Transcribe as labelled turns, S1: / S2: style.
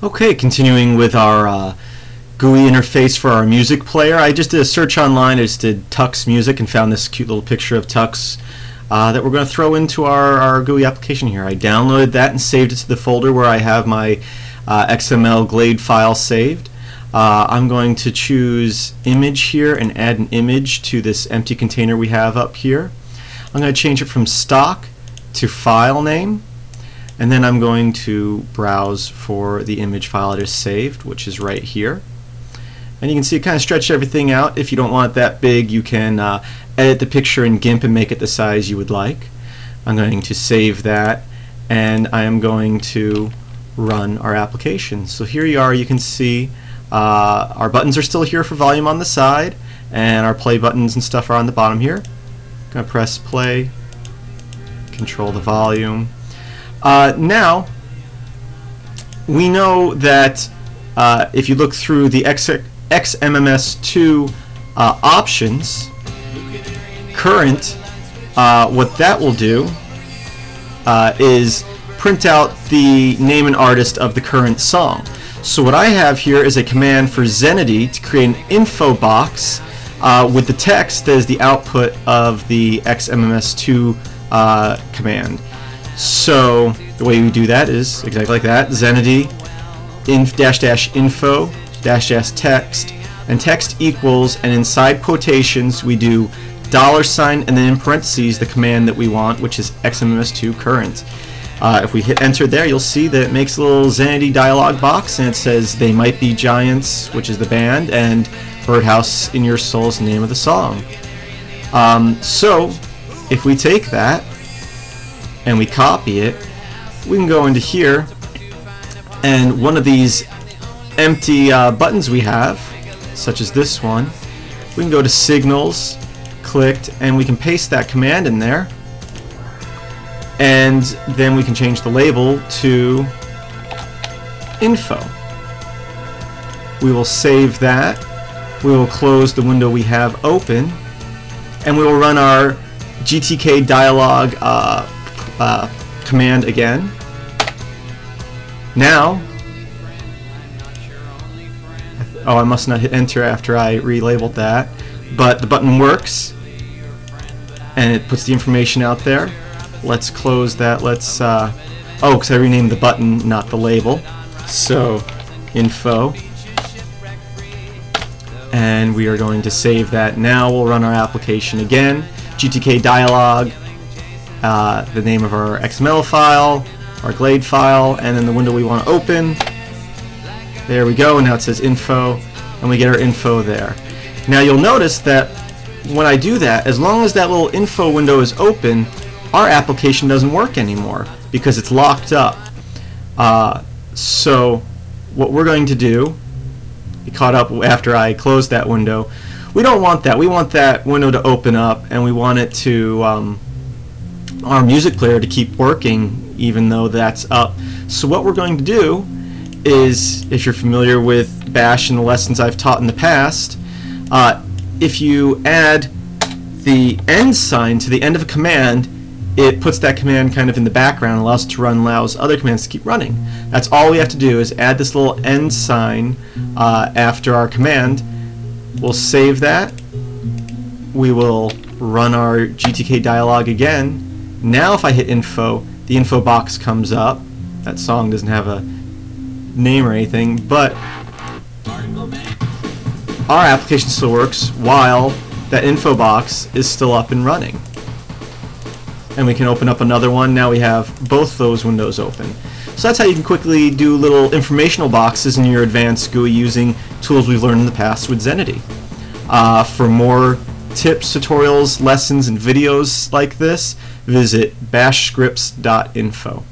S1: Okay, continuing with our uh, GUI interface for our music player. I just did a search online. I just did Tux Music and found this cute little picture of Tux uh, that we're going to throw into our, our GUI application here. I downloaded that and saved it to the folder where I have my uh, XML Glade file saved. Uh, I'm going to choose image here and add an image to this empty container we have up here. I'm going to change it from stock to file name and then I'm going to browse for the image file I just saved which is right here. And you can see it kind of stretched everything out. If you don't want it that big you can uh, edit the picture in GIMP and make it the size you would like. I'm going to save that and I am going to run our application. So here you are. You can see uh, our buttons are still here for volume on the side and our play buttons and stuff are on the bottom here. I'm gonna press play control the volume uh, now, we know that uh, if you look through the X XMMS2 uh, options, current, uh, what that will do uh, is print out the name and artist of the current song. So what I have here is a command for Zenity to create an info box uh, with the text that is the output of the XMMS2 command. So the way we do that is exactly like that. Zenity inf dash dash info dash dash text and text equals and inside quotations we do dollar sign and then in parentheses the command that we want which is xmms2 current. Uh, if we hit enter there you'll see that it makes a little Zenity dialog box and it says they might be giants which is the band and Birdhouse in Your Soul's name of the song. Um, so if we take that and we copy it, we can go into here and one of these empty uh, buttons we have, such as this one, we can go to Signals, clicked, and we can paste that command in there. And then we can change the label to Info. We will save that. We will close the window we have open. And we will run our GTK dialog uh, uh, command again. Now, oh, I must not hit enter after I relabeled that, but the button works and it puts the information out there. Let's close that. Let's, uh, oh, because I renamed the button, not the label. So, info. And we are going to save that now. We'll run our application again. GTK dialog uh, the name of our XML file, our Glade file, and then the window we want to open. There we go, and now it says info, and we get our info there. Now you'll notice that when I do that, as long as that little info window is open, our application doesn't work anymore because it's locked up. Uh, so what we're going to do, it caught up after I closed that window, we don't want that. We want that window to open up and we want it to um, our music player to keep working even though that's up. So what we're going to do is, if you're familiar with Bash and the lessons I've taught in the past, uh, if you add the end sign to the end of a command, it puts that command kind of in the background, allows it to run, allows other commands to keep running. That's all we have to do is add this little end sign uh, after our command. We'll save that. We will run our GTK dialog again now if I hit info, the info box comes up. That song doesn't have a name or anything, but our application still works while that info box is still up and running. And we can open up another one. Now we have both those windows open. So that's how you can quickly do little informational boxes in your advanced GUI using tools we've learned in the past with Zenity. Uh, for more tips, tutorials, lessons, and videos like this, visit bashscripts.info.